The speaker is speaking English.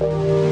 you